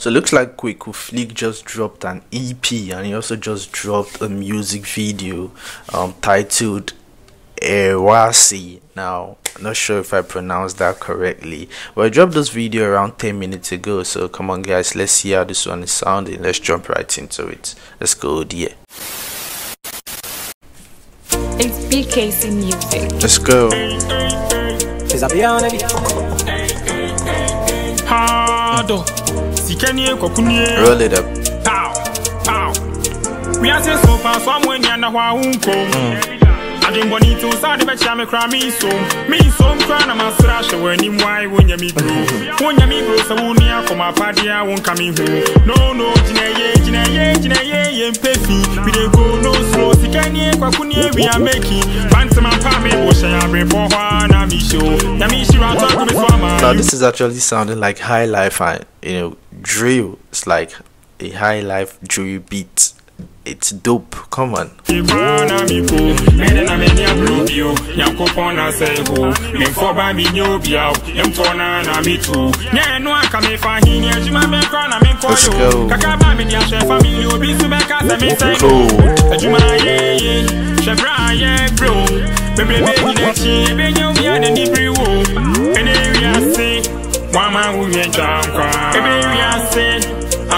So it looks like Kweku Flick just dropped an EP and he also just dropped a music video um, titled Ewasi. Now, I'm not sure if I pronounced that correctly, but I dropped this video around 10 minutes ago. So come on, guys, let's see how this one is sounding. Let's jump right into it. Let's go, dear. It's BKC Music. Let's go. Hardo, sikanie kokunie. Roll it up. Pow, pow. We are so far, so I'm when you're not unko. I didn't want to the batch, I'm a crammy so. Me so cran, I'm a slash when you why when you me bro. When you me bro, so when you from my party, I won't come in home. No, no, jina ye, jina ye, jina ye, ye, pefi. We dey go no we are making. And my. Now this is actually sounding like high life and you know drill. It's like a high life drill beat. It's dope. Come on. Ibana mi ko, mede na meni abrubio, yankopon na seho, memfoba mi nyobia, emtona na mi tu. Nye no aka me fa hini, ejuma me kwa na me Let's go. Kakaba mi dia she family obi su beka se mi se Cold.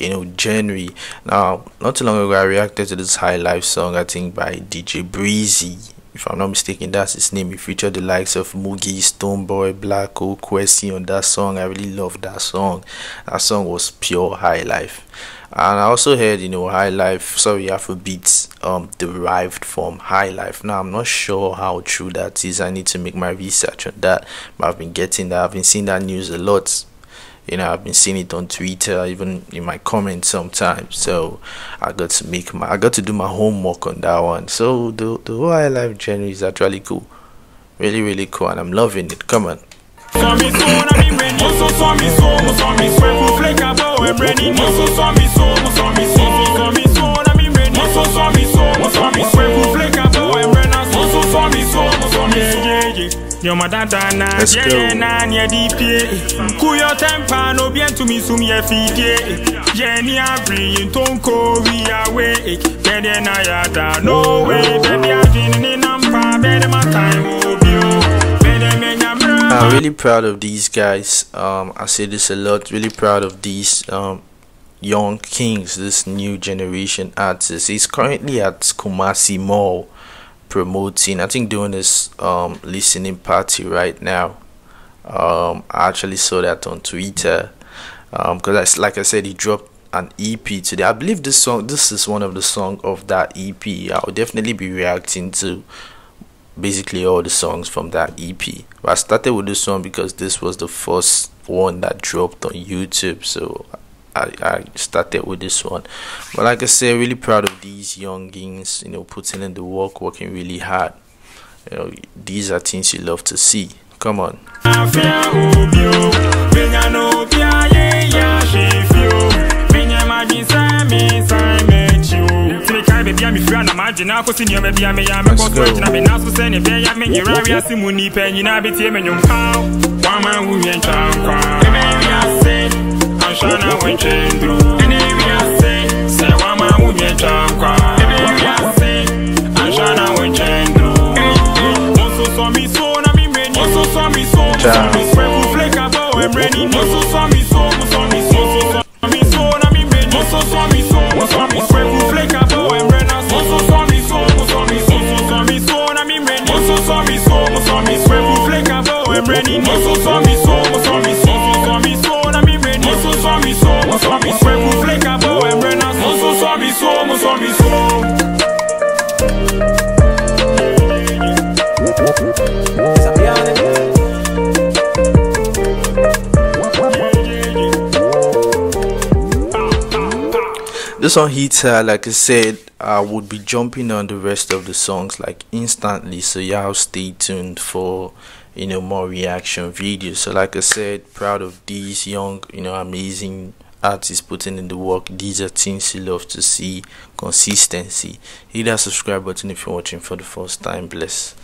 you know January. Now, not too long ago, I reacted to this high life song. I think by DJ Breezy. If I'm not mistaken, that's his name. He featured the likes of Moogie, Stonebwoy, Black Kwesi on that song. I really love that song. That song was pure high life. And I also heard, you know, high life, sorry, Afrobeats um derived from high life. Now I'm not sure how true that is. I need to make my research on that. But I've been getting that, I've been seeing that news a lot. You know, I've been seeing it on Twitter, even in my comments sometimes. So I got to make my I got to do my homework on that one. So the the whole high life genre is actually cool. Really, really cool and I'm loving it. Come on. So mi so na mi mreni Moso so mi so Mo so mi so Wepu fleka bo emreni Moso so mi so Mo so mi so Moso so mi so na mi mreni Moso so mi so Mo so mi so Wepu fleka bo emrena Moso so mi so Mo so mi so Yeah, yeah Yo madada na Let's yeah, go. yeah, na nye di pie Kuyo tempa no bien to mi sum ye fidie Yeah ni abri intonko we away Bede na no way Bede adwini ni nampa Bede my time obio Bede me nyamra I'm really proud of these guys. Um, I say this a lot. Really proud of these um, young kings, this new generation artists. He's currently at Kumasi Mall promoting. I think doing this um, listening party right now. Um, I actually saw that on Twitter because, like I said, he dropped an EP today. I believe this song. This is one of the song of that EP. I'll definitely be reacting to basically all the songs from that EP. But I started with this one because this was the first one that dropped on YouTube, so I, I started with this one. But like I said, really proud of these youngins, you know, putting in the work, working really hard. You know, these are things you love to see. Come on. E me wi ase, anshana wen chendru. Ene wi ase, se wa ma wu yen chankwa. E me wi anshana wen chendru. Moso so mi so na mi so mi so, so mi so. Wepu fleka bo emreni. So mi so, mi so. Mi so na mi mreni. Moso so mi so, mo so mi so. Wepu fleka bo emrena. Moso so mi so, mi so. Mi so na mi so mi so, so mi. Wepu fleka bo emreni. Moso so mi so Moso so mi so, mo so mi so. this one hits her like i said i would be jumping on the rest of the songs like instantly so y'all stay tuned for you know more reaction videos so like i said proud of these young you know amazing artists putting in the work. These are things you love to see. Consistency. Hit that subscribe button if you're watching for the first time. Bless